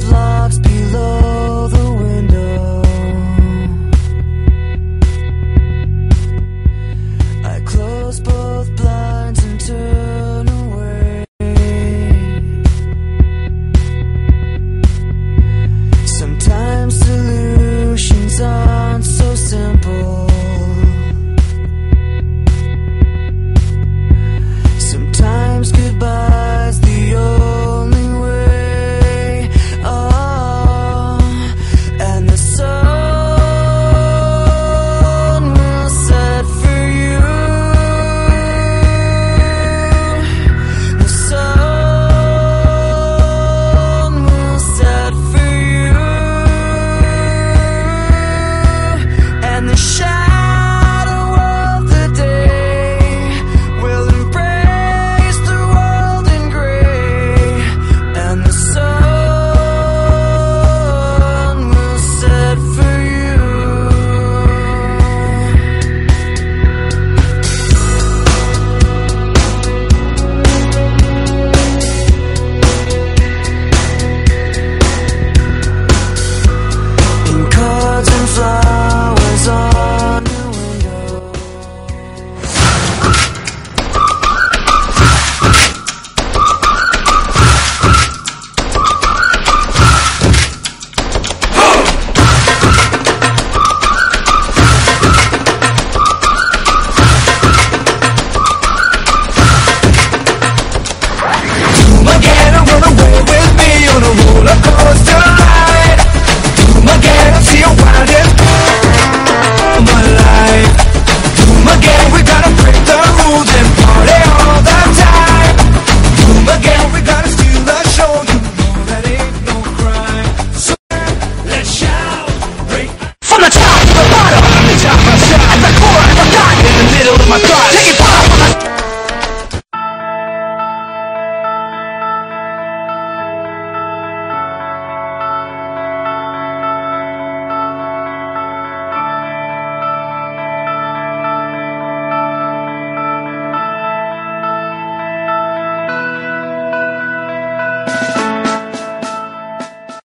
roadblocks the shadow